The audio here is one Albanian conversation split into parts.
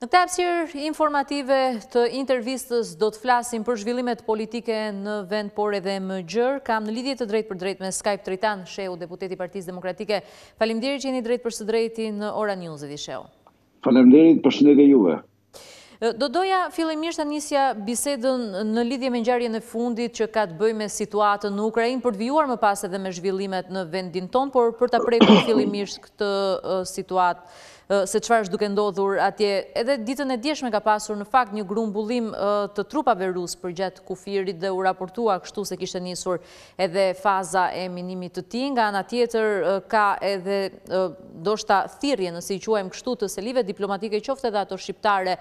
Në këtë hapësirë informative të intervistës do të flasim për zhvillimet politike në vend, por edhe më gjërë. Kam në lidhje të drejtpërdrejtë me Skype Tritan Shehu, deputet i Partisë Demokratike. Faleminderit që jeni drejtpërsëdrejti në Ora News, zoti Shehu. Faleminderit, përshëndetje juve. Do doja fillimisht ta nisja bisedën në lidhje me ngjarjen e fundit që ka të bëjë me situatën në Ukrainë për të vijuar më pas edhe me zhvillimet në vendin tonë, por për ta prekur fillimisht këtë situatë se çfarë është duke ndodhur atje. Edhe ditën e djeshme ka pasur në fakt një grumbullim të trupave ruse përgjatë kufirit dhe u raportua kështu se kishte nisur Edhe faza e minimit të tij, nga ana tjetër, ka edhe ndoshta thirrje, nëse i quajmë kështu, të selive diplomatike, qoftë edhe ato shqiptare,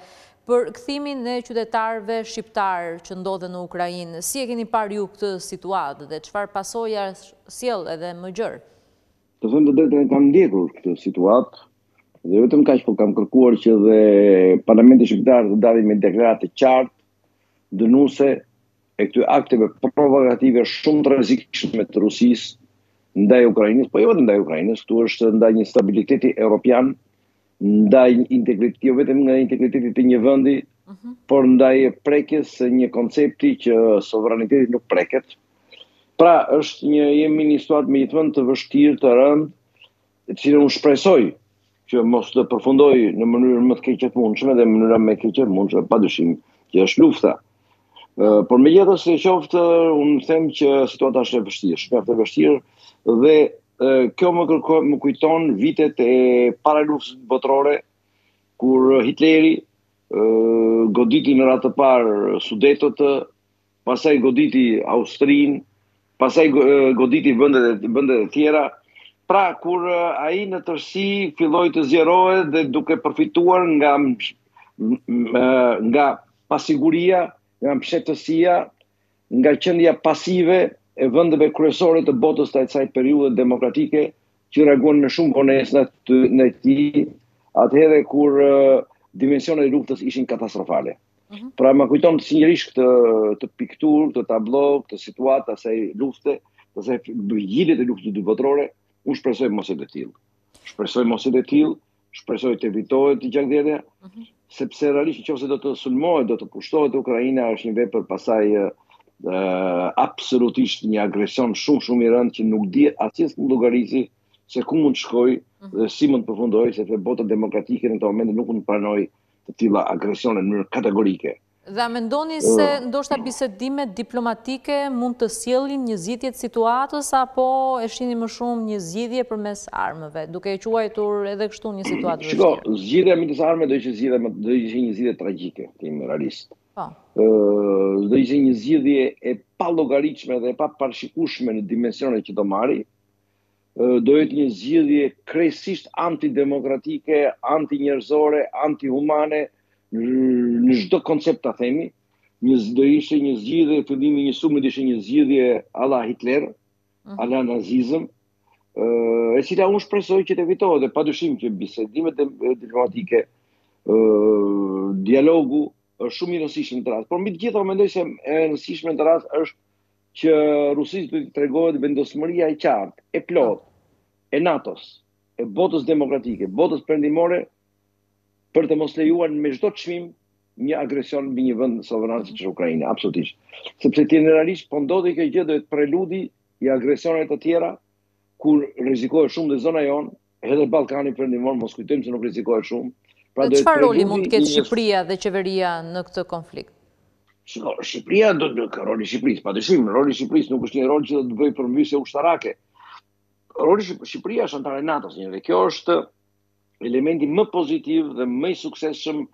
për kthimin e qytetarëve shqiptarë që ndodhen në Ukrainë. Si e keni parë ju këtë situatë dhe çfarë pasojash sjell edhe më gjerë? Të them të drejtën, e kam ndjekur këtë situatë dhe jo vetëm kaq, por kam kërkuar që dhe Parlamenti shqiptar të dalë me deklaratë të qartë dënuese e këtyre akteve provokative shumë të rrezikshme të Rusisë ndaj Ukrainës, po jo vetëm ndaj Ukrainës, këtu është ndaj një stabiliteti europian, ndaj integrit, jo vetëm ndaj integritetit të një vendi, mhm, por ndaj prekjes së një koncepti që sovraniteti nuk preket. Pra, është një jemi në situatë me gjithë mend të vështirë të rëndë e cilën unë shpresoj që mos të përfundojë në mënyrën më të keqe të mundshme dhe mënyra më e keqe të mundshme pa dyshim që është lufta. Uh, por megjithatë, sido qoftë, unë them që situata është e vështirë, shumë e vështirë, dhe uh, kjo më, kërko, më kujton vitet e para luftës botërore, kur Hitleri uh, goditi në radhë të parë sudetët, pastaj goditi Austrinë, pastaj goditi vendet e vendet e tjera. Pra kur ai në tërësi filloi të zgjerohej dhe duke përfituar nga nga pasiguria, nga mefshtësia, nga gjendja pasive e vendeve kryesore të botës të asaj periudhe demokratike, që reaguan me shumë vonesë ndaj tij, atëherë kur dimensionet e luftës ishin katastrofale. Mhm. Pra më kujton sinqerisht këtë pikturë, këtë tablo, këtë situatë të asaj lufte, të asaj vigjilje të luftës dytë botërore, unë shpresoj mos jetë e tillë. Shpresoj mos jetë e tillë, shpresoj të evitohet gjakderdhja, mhm. sepse realisht në qoftë se do të sulmohet, do të pushtohet Ukraina, është një vepër pastaj absolutisht një agresion shumë shumë i rëndë që nuk dihet, asnjë s'e llogarit se ku mund të shkojë mhm. dhe si mund të përfundojë sepse bota demokratike në këtë moment nuk mund të pranojë të tilla agresione në mënyrë kategorike. Mhm. Dhe a mendoni se ndoshta bisedimet diplomatike mund të sjellin një zgjidhje të situatës apo e shihni më shumë një zgjidhje përmes armëve, duke e quajtur edhe kështu një situatë të vështirë? Shiko, zgjidhja midis armëve do ishte zgjidhja më, do ishte një zgjidhje tragjike, të jem realist. Po. Ë, do ishte një zgjidhje e pallogaritshme dhe e paparashikueshme në dimensionet që do marrë, do jetë një zgjidhje krejtësisht antidemokratike, antinjerëzore, antihumane, në çdo koncept të themi, një do ishte një zgjidhje fillimi një sumë do ishte një zgjidhje alla Hitler, mhm. alla nazizëm, e cila unë shpresoj që të evitohet dhe padyshim që bisedimet diplomatike, dialogu është shumë i rëndësishëm në këtë rast, por mbi të gjitha mendoj se e rëndësishme në këtë rast është që Rusisë duhet t'i tregohet vendosmëria e qartë, e plotë, e NATO-s, e botës demokratike, botës perëndimore për të mos lejuar me çdo çmim një agresion mbi një vend sovran si Ukraina, absolutisht. Sepse realisht po ndodhi kjo gjë do jetë preludi i agresioneve të tjera ku rrezikohet shumë dhe zona jonë, Edhe Ballkani Perëndimor, mos kujtojmë se nuk rrezikohet shumë. Pra do të çfarë roli mund të ketë Shqipëria dhe qeveria në këtë konflikt? Shiko, Shqipëria do të ka roli i Shqipërisë, padyshim, roli i Shqipërisë nuk është një rol që do të bëjë përmbysje ushtarake. Roli, Shqipëria është anëtare e NATO-s, dhe ky është elementi më pozitiv dhe më i suksesshëm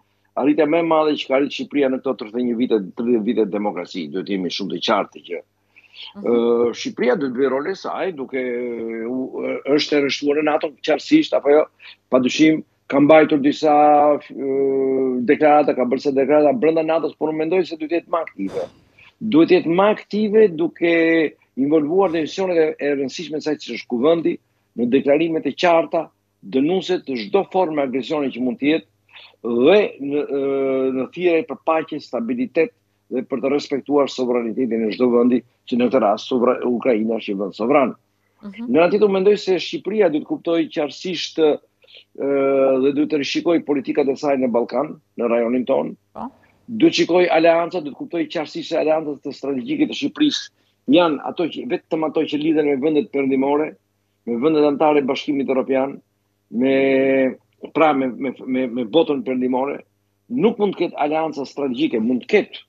arritja më e madhe që ka arritur Shqipëria në këto 31 vite, 30 vite demokraci, duhet të jemi shumë të qartë në këtë gjë. Mhm. Shqipëria duhet të bëjë rolin e saj, duke, është e rreshtuar në NATO qartësisht, apo jo, padyshim, ka mbajtur disa deklarata, ka bërë disa deklarata brenda NATO-s, por unë mendoj se duhet të jetë më aktive. Duhet të jetë më aktive duke involvuar dhe institucionet e rëndësishme të saj siç është Kuvendi, në deklarimet e qarta, dënuese të çdo forme agresioni që mund të jetë dhe në, në thirrje për paqe, stabilitet dhe për të respektuar sovranitetin e çdo vendi, që në këtë rast sovra, Ukraina është një vend sovran. Mm -hmm. Në anën tjetër unë mendoj se Shqipëria duhet të kuptojë qartësisht dhe duhet të rishikojë politikat e saj në Ballkan, në rajonin tonë. Po. Duhet të shikojë aleancat, duhet të kuptojë qartësisht se aleancat strategjike të Shqipërisë janë ato që vetëm ato që lidhen me vendet perëndimore, me vendet anëtare të Bashkimit Evropian, me pra me me me, me botën perëndimore, nuk mund të ketë aleanca strategjike, mund të ketë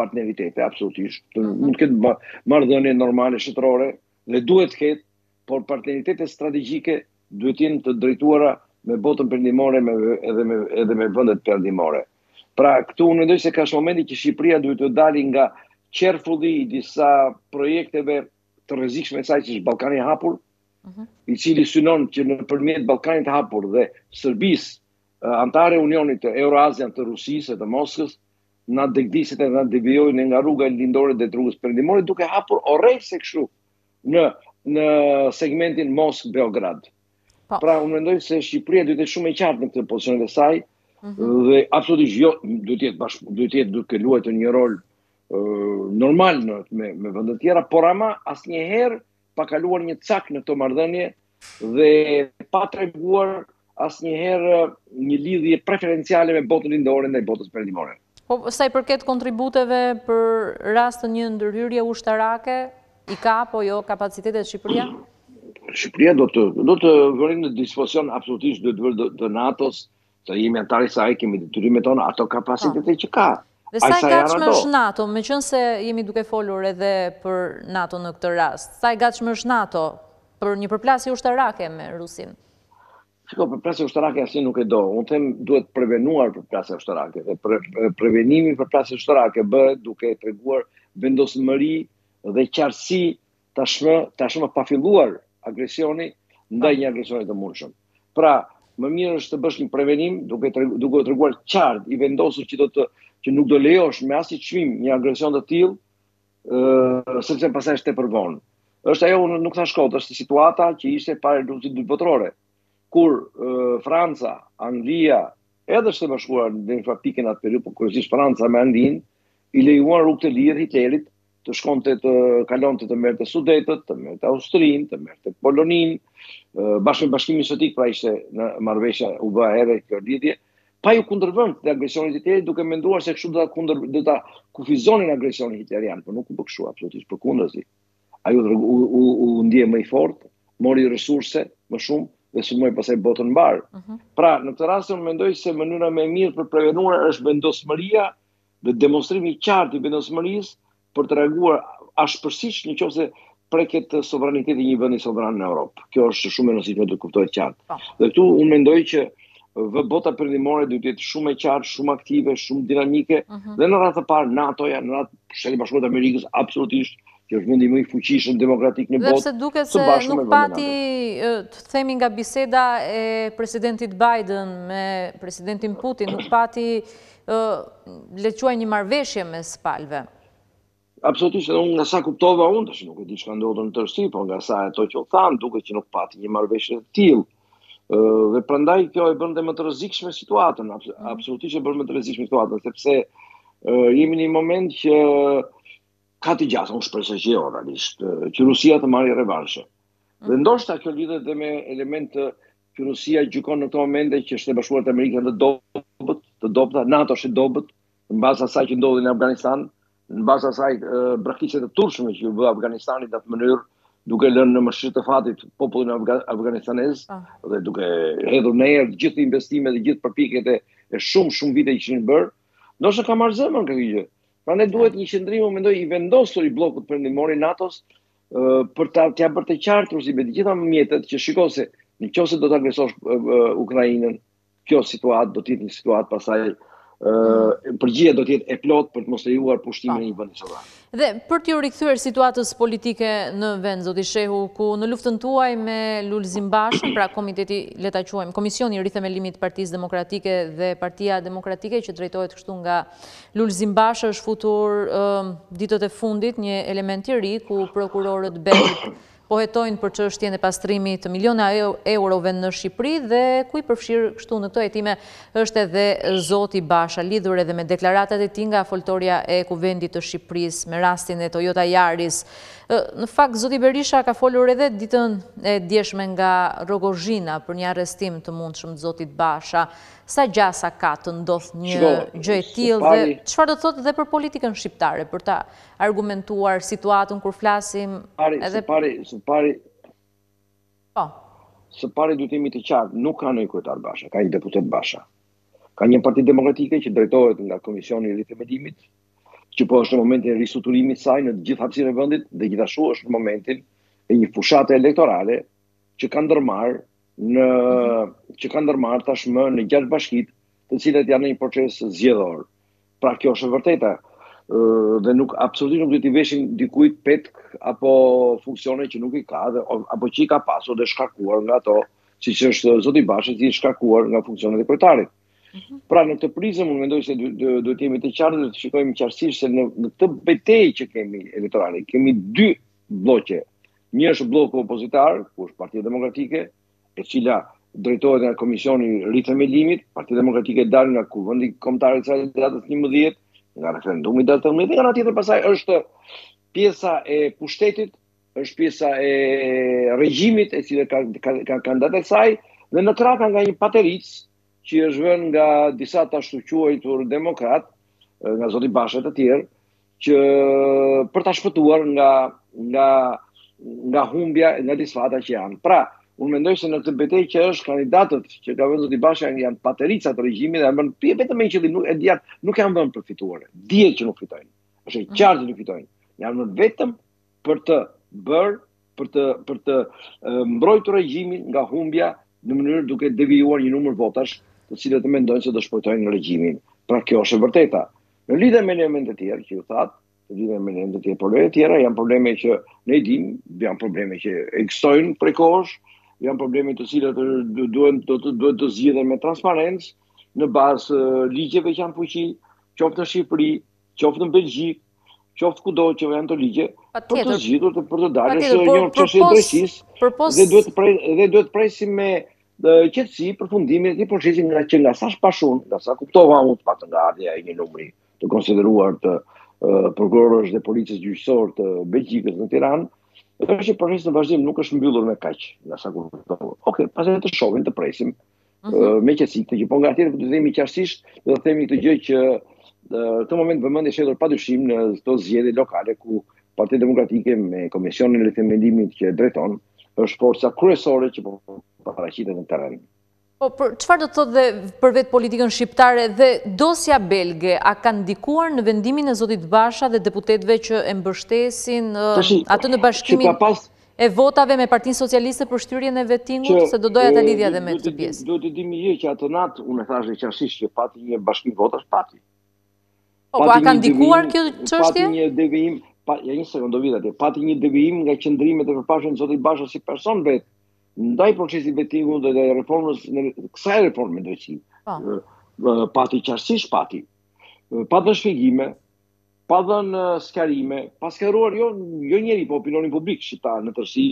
partneritete absolutisht, të, mhm. mund të ketë marrëdhënie normale shtetërore dhe duhet të ketë, por partneritete strategjike duhet të jenë të drejtuara me botën perëndimore me edhe me edhe me vendet perëndimore. Pra këtu unë mendoj se ka, është momenti që Shqipëria duhet të dalë nga qerthulli i disa projekteve të rrezikshme e saj që është Ballkani i Hapur, mhm. i cili synon që nëpërmjet Ballkanit të Hapur dhe Serbisë, anëtare e Unionit Euroazian të Rusisë e të Moskës, na degdisin e na devijojnë nga rruga lindore dhe rrugës perëndimore duke hapur oreks kështu në në segmentin Moskë Beograd. Po. Pra unë mendoj se Shqipëria duhet të jetë shumë e qartë në këtë pozicion të saj, Mhm. dhe absolutisht jo duhet të jetë bashkë duhet të luajë një rol normal në me me vende të tjera, por ama asnjëherë pa kaluar një cak në këto marrëdhënie dhe pa treguar asnjëherë një lidhje preferenciale me botën lindore ndaj botës perëndimore. Po sa i përket kontributeve për rast të një ndërhyrje ushtarake, i ka apo jo kapacitetet Shqipëria? Shqipëria duhet të duhet të vërë në dispozicion absolutisht duhet të vërë të NATO-s Sa jemi anëtar i saj, kemi detyrimet tona, ato kapacitete po. që ka. Dhe sa e gatshme është NATO, meqenëse jemi duke folur edhe për NATO në këtë rast, sa e gatshme është NATO për një përplasje ushtarake me Rusinë? Shiko, përplasje ushtarake askush nuk e do. Unë them duhet prevenuar përplasja ushtarake. Dhe pre, prevenimi i përplasjes ushtarake bëhet duke treguar vendosmëri dhe qartësi tashmë tashmë pa filluar agresioni ndaj po. një agresioni të mundshëm. Pra, më mirë është të bësh një prevenim duke u duke u treguar qartë i vendosur që do të që nuk do lejosh me asnjë çmim një agresion të tillë, ë sepse pastaj është tepër vonë. Është ajo unë nuk thashë kot, është situata që ishte para luftës së dytë botërore, kur e, Franca, Anglia, edhe Shtetet e Bashkuara të Amerikës në atë periudhë, por kryesisht Franca me Anglinë, i lejuan rrugë të lirë Hitlerit të shkonte të kalonte të merrte Sudetët, të merrte Austrinë, të merrte Poloninë, bashkë me bashkimin sovjetik pra ishte në marrëveshje u bë edhe kjo lidhje, pa iu kundërvënë këtij agresioni, duke menduar se kështu do ta kundër do ta kufizonin agresionin hitlerian, por nuk u bë kështu absolutisht përkundrazi. Ai u, u, u, u ndie më i fortë, mori resurse më shumë dhe sulmoi pastaj botën mbarë. Mhm. Pra, në këtë rast unë mendoj se mënyra më e mirë për të prevenuar është vendosmëria dhe demonstrimi i qartë i vendosmërisë për të reaguar ashpërsisht në qoftë se preket sovraniteti i një vëndi sovran në Europë. Kjo është shumë e rëndësishme të kuptohet qartë. Po. Dhe këtu unë mendoj që vë bota perëndimore duhet të jetë shumë e qartë, shumë aktive, shumë dinamike, mhm. dhe në radhë të parë NATO-ja, në radhë Shtetet e Bashkuara të Amerikës, absolutisht, që është vendi më i fuqishëm demokratik në botë, sepse duket se nuk pati të themi nga biseda e presidentit Biden me presidentin Putin, nuk pati le ta quaj një marrëveshje mes palëve. Absolutisht, unë nga sa kuptova unë, tash nuk e di ç'ka ndodhur në tërësi, por nga sa ato që u than, duket që nuk pati një marrëveshje të tillë. Ë dhe prandaj kjo e bën dhe më të rrezikshme situatën, mhm. absolutisht e bën më të rrezikshme situatën, sepse uh, jemi në një moment që ka të ngjarë, unë shpresoj që jo realisht, që Rusia të marrë revansh. Dhe mhm. ndoshta kjo lidhet dhe me element të që Rusia gjykon në këto momente që Shtetet e Bashkuara të Amerikës të dobët, të dobëta, NATO është i dobët, në bazë të asaj që ndodhi në Afganistan, në bazë të asaj braktisjes së turpshme që iu bë Afganistanit në atë mënyrë, duke lënë në mëshirë të fatit popullin afganistanez ah. dhe duke hedhur në erë gjithë investimet dhe gjithë përpjekjet e shumë shumë vite që kishin bërë, ndoshta ka marrë zemër nga kjo gjë. Pra ne duhet një qëndrim, unë mendoj, i vendosur i bllokut perëndimor i NATO-s për ta t'ia bërë të qartë Rusisë me të gjitha mjetet që shiko se në qoftë se do të agresosh Ukrainën, kjo situatë do të jetë një situatë pastaj ë mm. përgjigja do të jetë e plotë për të mos lejuar pushtimin e një vendi sovran. Dhe për t'iu rikthyer situatës politike në vend zoti Shehu, ku në luftën tuaj me Lulzim Bashën, pra komiteti le ta quajmë Komisioni i Rithemelimit të Partisë Demokratike dhe Partia Demokratike që drejtohet kështu nga Lulzim Basha është futur ditët e fundit një element i ri ku prokurorët belgë po hetojnë për çështjen e pastrimit të miliona eurove në Shqipëri dhe ku i përfshirë kështu në këto hetime është edhe Zoti Basha, lidhur edhe me deklaratat e tij nga foltorja e Kuvendit të Shqipërisë me rastin e Toyota Yaris. Në fakt Zoti Berisha ka folur edhe ditën e djeshme nga Rrogozhina për një arrestim të mundshëm të Zotit Basha. Sa gjasa ka të ndodhë një gjë e tillë dhe çfarë do të thotë edhe për politikën shqiptare për ta argumentuar situatën kur flasim së pari së pari po së pari duhet të jemi të qartë nuk ka ndonjë kryetar Basha ka një deputet Basha ka një parti demokratike që drejtohet nga komisioni i rithemelimit që po është në momentin e ristrukturimit të saj në të gjithë hapësirën e vendit dhe gjithashtu është në momentin e një fushate elektorale që ka ndërmarrë në mhm. që ka ndërmarrë tashmë në gjashtë bashkitë, të cilat janë në një proces zgjedhor. Pra kjo është e vërteta. Ëh dhe nuk absolutisht nuk duhet t'i veshim dikujt petk apo funksione që nuk i ka dhe apo që i ka pasur dhe është shkarkuar nga ato, siç është zoti Basha i shkarkuar nga funksionet e kryetarit. Mhm. Pra në këtë prizëm unë mendoj se duhet të jemi të qartë dhe të shikojmë qartësisht se në, në këtë betejë që kemi elektorale, kemi dy blloqe. Një është blloku opozitar, ku është Partia Demokratike, e cila drejtohet nga Komisioni i Rithemelimit, Partia Demokratike e dalë nga Kuvendi Kombëtar i datës 11, nga referendumi i datës 11, dhe nga ana tjetër pastaj është pjesa e pushtetit, është pjesa e regjimit e cila ka ka ka kandidatët e saj dhe në krah ka nga një patericë që i është vënë nga disa të ashtuquajtur demokratë, nga zoti Basha e të tjerë, që për ta shpëtuar nga nga nga humbja, nga disfata që janë. Pra, unë mendoj se në këtë betejë që është kandidatët që ka vënë zoti Basha janë janë paterica të regjimit dhe janë vënë vetëm me një qëllim nuk e di a nuk janë vënë për të fituar. Dihet që nuk fitojnë. Është e qartë që nuk fitojnë. Janë vënë vetëm për të bërë për të për të mbrojtur regjimin nga humbja në mënyrë duke devijuar një numër votash, të cilat mendojnë se do shpëtojnë regjimin. Pra kjo është e vërteta. Në lidhje me elementë të tjerë që ju thatë, në lidhje me elementë të tjerë, probleme të tjera janë probleme që ne dimë, janë probleme që ekzistojnë prej kohësh, janë probleme të cilat duhen do të duhet të zgjidhen me transparencë në bazë ligjeve që janë në fuqi, qoftë në Shqipëri, qoftë në Belgjikë, qoftë kudo që janë këto ligje, për të zgjidhur të për të dalë se është një çështje drejtësisë dhe duhet prej dhe duhet të presim me qetësi përfundimin e këtij procesi nga që nga sa e pashë unë, nga sa kuptova unë të paktën nga ardhja e një numri të konsideruar prokurorësh dhe policësh gjyqësorë të Belgjikës në Tiranë, është një proces në vazhdim, nuk është mbyllur me kaq, nga sa kuptova. Okej, pastaj të shohim, të presim Mhm. Me qetësi, të që po nga ana tjetër, do të themi qartësisht, do të themi këtë gjë që në këtë moment vëmendja është hedhur pa dyshim në këto zgjedhje lokale ku Partia Demokratike me Komisionin e Rithemelimit që drejton është forca kryesore që po paraqitet në terren. Po, por çfarë do të thotë dhe për vetë politikën shqiptare dhe dosja belge, a kanë ndikuar në vendimin e zotit Basha dhe deputetëve që e mbështesin atë në bashkimin E votave me Partinë Socialiste për shtyrjen e vettingut, se do doja ta lidhja edhe me këtë pjesë. Duhet të dimë një gjë që atë natë, unë e thashë qartësisht që pati një bashkim votash, pati. Po, po a ka ndikuar kjo çështje? Pati një devijim, pa, ja një sekond do vij atje. Pati një devijim nga qëndrimet e mëparshme të zotit Basha si person vetë ndaj procesit të vettingut dhe ndaj reformës, kësaj reforme në drejtësi. Po. Pati qartësisht pati. Pa dhënë shpjegime, pa dhënë sqarime, pa sqaruar jo jo njeri, po opinionin publik shqiptar në tërësi,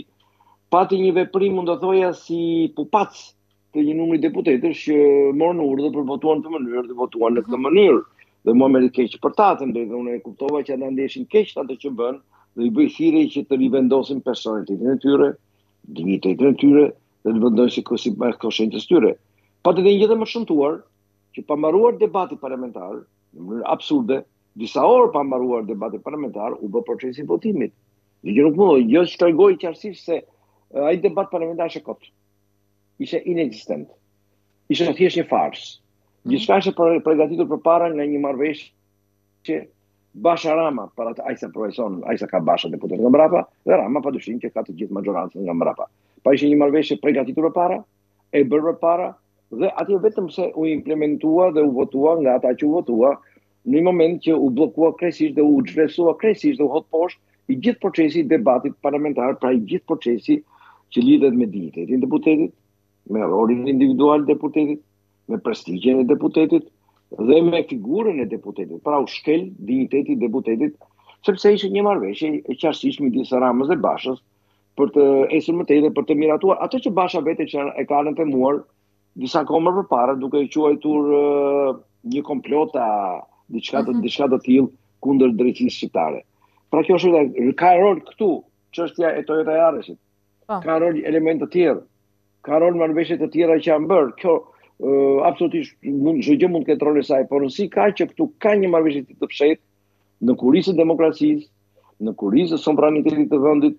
pati një veprim mund të thoja si pupac të një numri deputetësh që morën urdhër dhe për të votuar në këtë mënyrë dhe votuan në këtë mhm. mënyrë. Dhe mua më vjen keq për ta të ndërë, dhe unë e kuptova që ata ndiheshin keq atë që bënë dhe u bëj thirrje që të rivendosin personalitetin e tyre, dinjitetin e tyre dhe të veprojnë sikur sipas koshiencës tyre. Pati dhe një gjë më të shëmtuar që pa mbaruar debati parlamentar, Në mënyrë absurde, disa orë pa mbaruar debati parlamentar, u bë procesi i votimit. Dhe gjë nuk mund, gjë që tregoi qartësisht se uh, ai debat parlamentar ishte kot. Ishte inekzistent. Ishte thjesht një farsë. Mhm. Gjithçka ishte përgatitur përpara nga një marrëveshje që Basha Rama për atë ajsa profesion, aq sa ka Basha deputetë nga mbrapa, dhe Rama pa dyshim që ka të gjithë majorancën nga mbrapa. Pra ishte një marrëveshje përgatitur përpara, e bërë përpara dhe atje vetëm se u implementua dhe u votua nga ata që u votua në një moment që u bllokua krejtësisht dhe u zhvlerësua krejtësisht dhe u hodh poshtë i gjithë procesi i debatit parlamentar, pra i gjithë procesi që lidhet me dinjitetin e deputetit, me rolin individual të deputetit, me prestigjin e deputetit dhe me figurën e deputetit. Pra u shkel dinjiteti i deputetit sepse ishte një marrëveshje e qartësishme midis Ramës dhe Bashës për të ecur më tej dhe për të miratuar ato që Basha vetë që e ka anatemuar disa kohë më parë duke e quajtur uh, një komplot a diçka të mhm. diçka të tillë kundër drejtësisë shqiptare. Pra kjo është edhe ka rol këtu çështja e Toyota Yaris-it. Po. Ka rol elementë të tjerë. Ka rol marrëveshje të tjera që janë bërë. Kjo uh, absolutisht mund çdo gjë mund të ketë rolin e saj, por s'i ka që këtu ka një marrëveshje të fshehtë në kurriz të demokracisë, në kurriz të sovranitetit të vendit,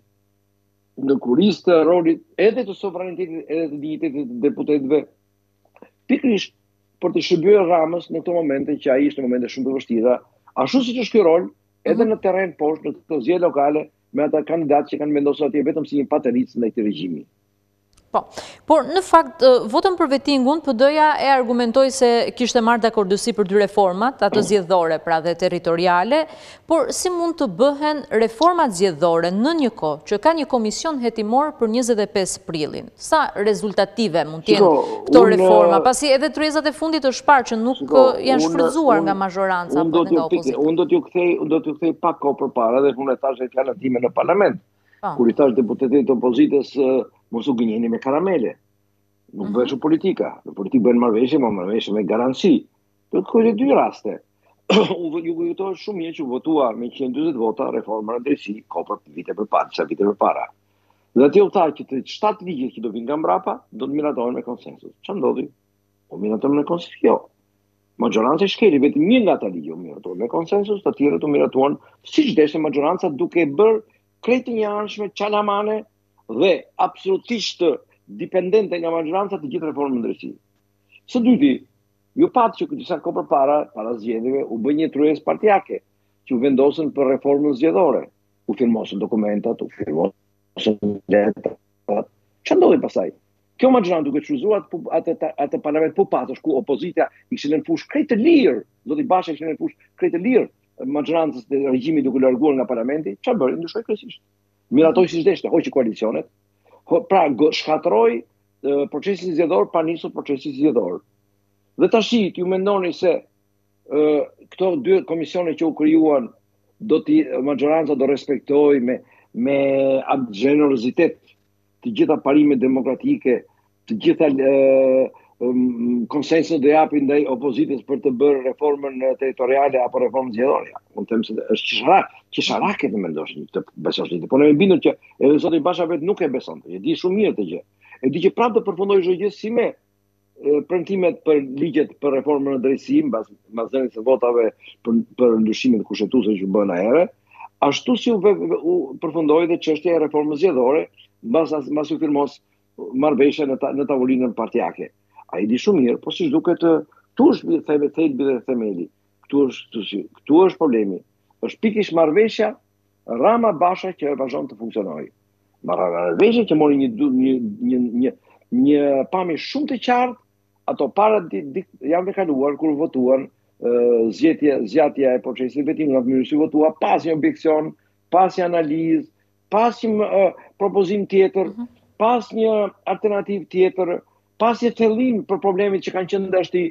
në kurriz të rolit edhe të sovranitetit edhe të dinjitetit të deputetëve. Pikërisht për të shërbyer Ramës në këto momente që ai është në momente shumë të vështira, ashtu siç është ky rol edhe mhm. në terren poshtë në këto zgjedhje lokale me ata kandidatë që kanë vendosur atje vetëm si një patericë ndaj këtij regjimi. Po, por në fakt, votën për vetingun, PD-ja e argumentoi se kishte marrë dakordësi për dy reformat, atë zgjedhore pra dhe territoriale, por si mund të bëhen reformat zgjedhore në një kohë, që ka një komision hetimor për 25 prilin? Sa rezultative mund të jenë këto reforma? Pasi edhe tryezat e fundit është parë që nuk janë shfrytëzuar nga mazhoranca por nga opozita. Unë do t'ju kthej pak kohë përpara dhe unë e thashë te fjala ime në parlament. Po. Kur i thashë deputetëve të opozitës mos u gënjeni me karamele. Nuk bëhet mhm. politika. Në politikë bën marrëveshje, po marrëveshje me garanci. Do të kujtoj dy raste. Unë ju kujtoj shumë mirë që u votua me 140 vota reforma në drejtësi kohë për vite përpara, ca vite përpara. Dhe atje u tha që të shtatë ligjet që do vijnë nga mbrapa, do të miratohen me konsensus. Çfarë ndodhi? U miratuan me konsensus. Jo. Maxhoranca i shkeli vetëm një nga ata ligje u miratua me konsensus, të tjerët u miratuan siç deshte maxhoranca duke bërë krejt të njëanshme çalamane dhe absolutisht dipendente nga maxhoranca të gjithë reformën në drejtësi. Së dyti, ju patë që disa kohë përpara, para zgjedhjeve, u bë një tryezë partiake që u vendosën për reformën zgjedhore. U firmosën dokumentat, u firmosën Ça ndodhi pastaj? Kjo maxhorancë duke shfrytëzuar atë, atë parlament po pa sesh ku opozita i kishte lënë fushë krejt të lirë, zoti Basha i kishte lënë fushë krejt të lirë, maxhorancës regjimit duke u larguar nga parlamenti, ça bëri, ndryshoi kryesisht. Miratoi siç deshte, hoqi koalicionet, ho, pra shkatërroi procesin zgjedhor pa nisur procesi zgjedhor. Dhe tashti, ju mendoni se Këto dy komisione që u krijuan do të maxhoranca do respektojë me me gjenerozitet të gjitha parimet demokratike, të gjitha konsensuset do japi ndaj opozitës për të bërë reformën territoriale apo reformën zgjedhore. Unë them se është qesharake, qesharake të mendosh një të besosh një. Po ne jemi bindur që edhe zoti Basha vetë nuk e beson. E di shumë mirë këtë gjë. E di që prapë do përfundojë çdo gjë si me Premtimet për ligjet për reformën në drejtësi mbas mbas dhënies së votave për për ndryshimin e kushtetutës që u bënë atëherë, ashtu si u, u përfundoi dhe çështja e reformës zgjedhore mbas mbasi u firmos marrëveshja në ta, në tavolinën partiake. Ai e di shumë mirë, po siç duket këtu është dhe thelbi thelbi dhe themeli. Këtu është këtu është problemi. Është pikërisht marrëveshja Rama Basha që vazhdon të funksionojë. Marrëveshje që mori një një një një një pamje shumë të qartë ato para di, di, javën e kaluar kur votuan zgjedhja zgjatja e procesit veting në mënyrën si u votua pa asnjë objeksion, pa asnjë analizë, pa asnjë uh, propozim tjetër, mm -hmm. pa asnjë alternativë tjetër, Pa asnjë thellim për problemet që kanë qenë tashti,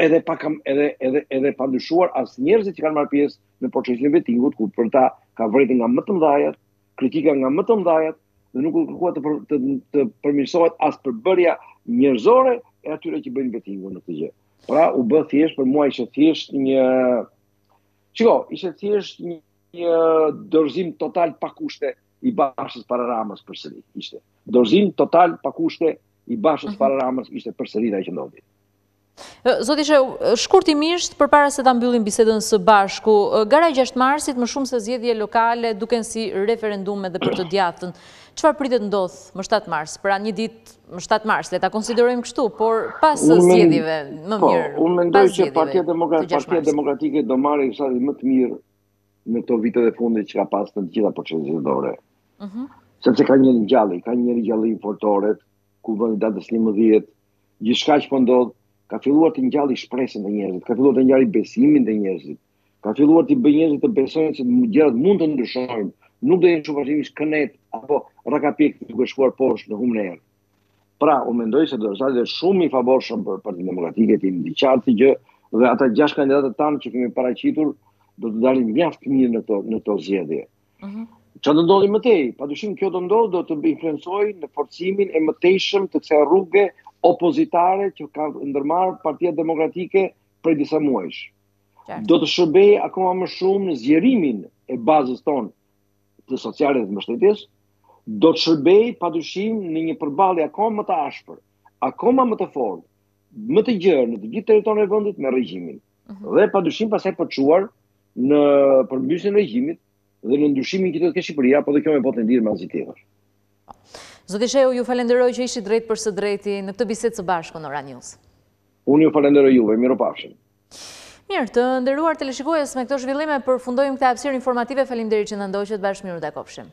edhe pa kam edhe edhe edhe pa ndryshuar as njerëzit që kanë marrë pjesë në procesin e vetingut, ku për ta ka vërejtje nga më të mëdhajat, kritika nga më të mëdhajat dhe nuk u kërkua të për, të, të përmirësohet as përbërja njerëzore e atyre që bëjnë vetingun në këtë gjë. Pra u bë thjesht për mua ishte thjesht një shiko, ishte thjesht një, një dorëzim total pa kushte i Bashës para Ramës përsëri ishte. Dorëzim total pa kushte i Bashës mhm. para Ramës ishte përsëri ajo që ndodhi. Zoti Shehu, shkurtimisht, përpara se ta mbyllim bisedën së bashku, gara e 6 marsit më shumë se zgjedhje lokale duken si referendum edhe për të djathtën. Çfarë pritet të ndodhë më 7 mars? Pra një ditë më 7 mars, le ta konsiderojmë kështu, por pas zgjedhjeve më po, mirë. Unë mendoj që Partia Demokratike do marrë rezultatin më të mirë në këto vitet e fundit që ka pas në të gjitha proceset zgjedhore. Ëh. Mhm. Sepse ka një ringjallje, ka një ringjallje. Foltorja, kuvendi i datës 11, gjithçka që po ndodh, ka filluar të ngjalli shpresën te njerëzit, ka filluar të ngjalli besimin te njerëzit. Ka filluar t'i bëjë njerëzit të besojnë se gjërat mund të ndryshojnë, nuk do të jenë shumë vazhdimisht kënetë apo rrokopujë duke shkuar poshtë në humnerë. Pra, unë mendoj se do jetë shumë i favorshëm për Partinë Demokratike të jemi të qartë, si gjë dhe ata gjashtë kandidatët tanë që kemi paraqitur do të dalin mjaft mirë në këto në këto zgjedhje. Ëh. Mhm. Ça do ndodhi më tej, pa dyshim kjo do ndodhë, do të influencojë në forcimin e mëtejshëm të kësaj rruge opozitare që ka ndërmarrë Partia Demokratike prej disa muajsh. Do të shërbejë akoma më shumë në zgjerimin e bazës tonë sociale dhe të mbështetjes, do të shërbejë pa dyshim në një përballje akoma më të ashpër, akoma më të fortë, më të gjerë në të gjithë territorin e vendit me regjimin. Uh mhm. -huh. Dhe pa dyshim pastaj për çuar në përmbysjen e regjimit dhe në ndryshimin që do të ketë Shqipëria, apo dhe kjo me botë në dirë ma zi tjetër. Zoti Shehu, ju falenderoj që ishit drejtpërsëdrejti në këtë bisedë së bashku në Ora News. Unë ju falenderoj juve, mirupafshim. Mirë, të nderuar teleshikues, me këto zhvillime përfundojmë këtë hapësirë informative. Faleminderit që na ndoqët, bashkë mirutakofshim.